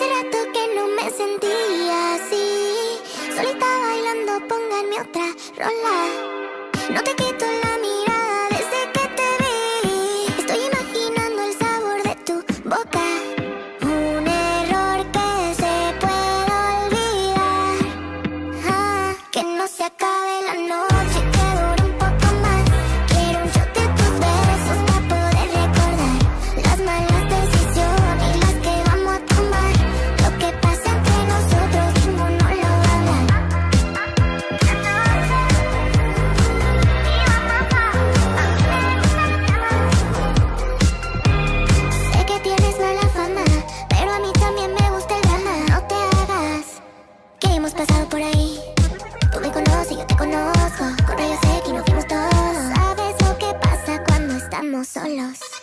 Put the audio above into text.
Hace rato que no me sentía así. Solita bailando, pónganme otra rola. No te quito. solos.